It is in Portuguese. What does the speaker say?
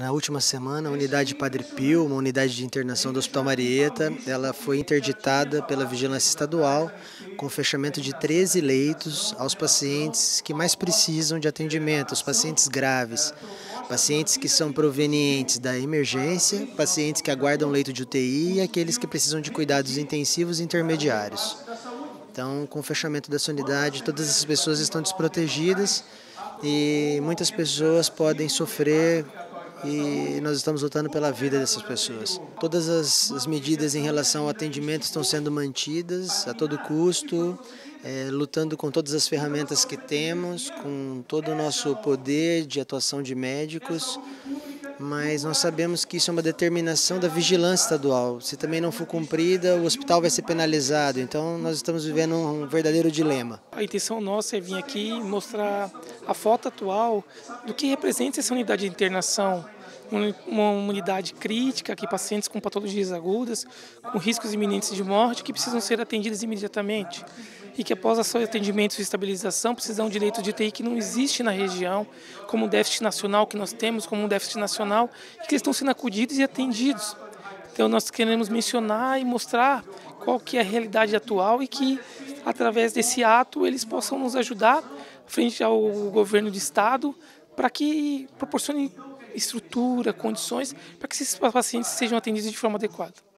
Na última semana, a unidade Padre Pio, uma unidade de internação do Hospital Marieta, ela foi interditada pela Vigilância Estadual com fechamento de 13 leitos aos pacientes que mais precisam de atendimento, os pacientes graves, pacientes que são provenientes da emergência, pacientes que aguardam leito de UTI e aqueles que precisam de cuidados intensivos e intermediários. Então, com o fechamento dessa unidade, todas essas pessoas estão desprotegidas e muitas pessoas podem sofrer e nós estamos lutando pela vida dessas pessoas. Todas as, as medidas em relação ao atendimento estão sendo mantidas a todo custo, é, lutando com todas as ferramentas que temos, com todo o nosso poder de atuação de médicos, mas nós sabemos que isso é uma determinação da vigilância estadual. Se também não for cumprida, o hospital vai ser penalizado. Então nós estamos vivendo um verdadeiro dilema. A intenção nossa é vir aqui mostrar a foto atual do que representa essa unidade de internação uma unidade crítica, que pacientes com patologias agudas, com riscos iminentes de morte, que precisam ser atendidos imediatamente. E que após seus atendimentos e estabilização precisam de direito de UTI que não existe na região, como um déficit nacional que nós temos, como um déficit nacional, e que estão sendo acudidos e atendidos. Então nós queremos mencionar e mostrar qual que é a realidade atual e que através desse ato eles possam nos ajudar frente ao governo do estado para que proporcione estrutura, condições para que esses pacientes sejam atendidos de forma adequada.